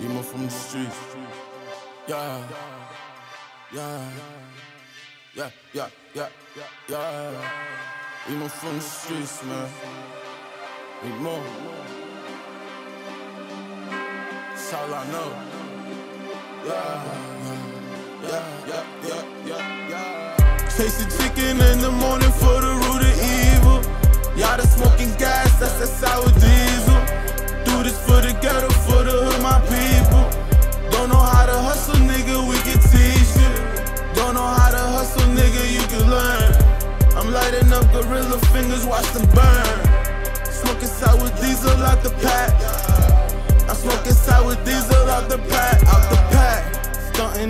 EatMore from the streets. Yeah. Yeah. Yeah, yeah, yeah, yeah. EatMore from the streets, man. EatMore. That's all I know. Yeah. Yeah, yeah, yeah, yeah, yeah. Chasing chicken in the morning for the root of evil. Y'all the smoking gas, that's that sour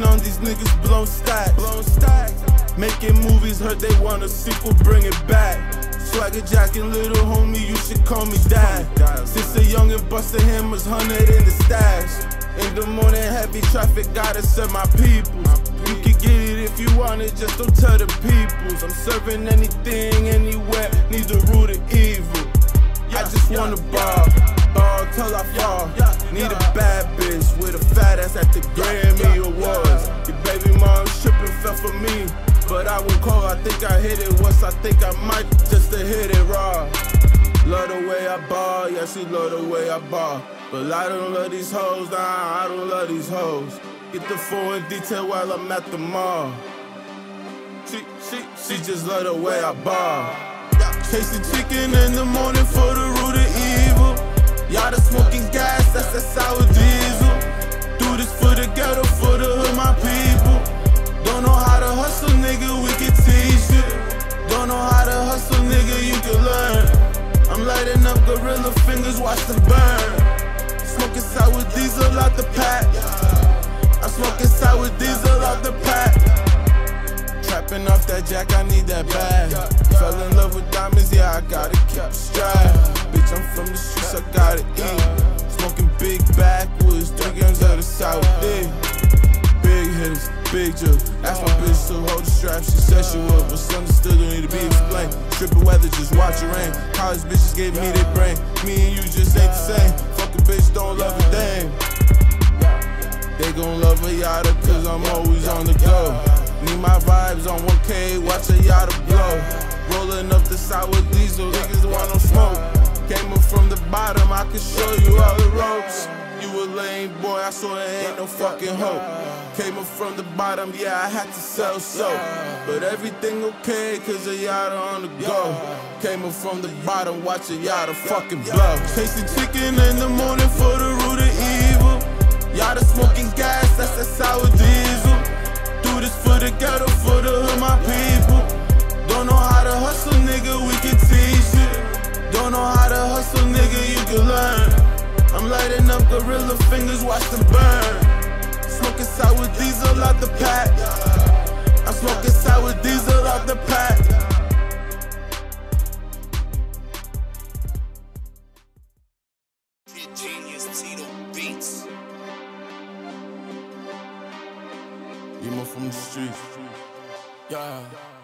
On these niggas, blown stacks. Blown stacks. Making movies, heard they want a sequel, bring it back. Swagger jacking, little homie, you should call me dad. Since a youngin' bustin' hammers, hundred in the stash. In the morning, heavy traffic, gotta serve my people. You can get it if you want it, just don't tell the peoples. I'm serving anything, anywhere, need the root of evil. I just wanna ball, ball till I fall. Need a bad bitch with a fat ass at the Grammy think I hit it once. I think I might just to hit it raw. Love the way I ball, yeah, she love the way I ball. But I don't love these hoes, nah, I don't love these hoes. Get the full in detail while I'm at the mall. She, she, she just love the way I ball. Chasing chicken in the morning for the gorilla fingers, watch them burn. Smoking sour diesel out the pack. I'm smoking sour diesel out the pack. Trapping off that jack, I need that bag. Fell in love with diamonds, yeah, I gotta keep strap. Bitch, I'm Asked my bitch to hold the strap, she said she would, but understood don't need to be explained. Trippin' weather, just watch it rain. College bitches gave me their brain. Me and you just ain't the same. Fuck a bitch, don't love a dame. They gon' love a yada cause I'm always on the go. Need my vibes on 1K, watch a yada blow. Rolling up the sour diesel, niggas want no smoke. Came up from the bottom, I can show you all the ropes. Lame boy, I saw there ain't no fucking hope. Came up from the bottom, yeah, I had to sell soap. But everything okay, cause a yada on the go. Came up from the bottom, watch a yada fucking blow. Chasing chicken in the morning for the root of evil. The smoking gas, that's that sour diesel. Do this for the ghetto, for the hood, my people. Don't know how to hustle, nigga, we can teach you. Don't know how to hustle, nigga, you can learn. I'm lighting up gorilla fingers, watch them burn. Smoking sour diesel out the pack. I'm smoking sour diesel out the pack. Genius Tito Beats. EatMore from the streets. Yeah.